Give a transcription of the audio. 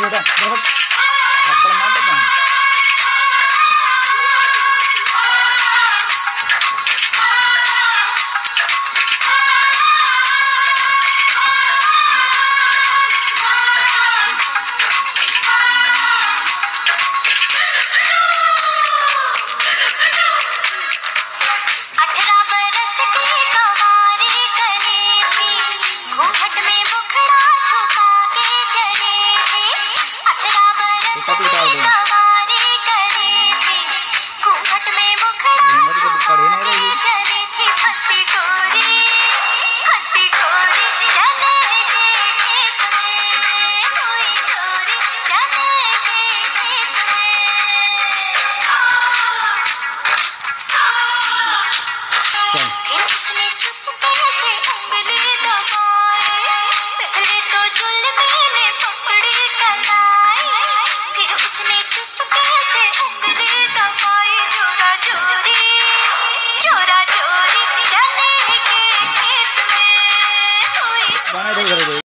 बेटा थप्पड़ मार देता हूँ घूंघट में பணம் எடுக்கிறது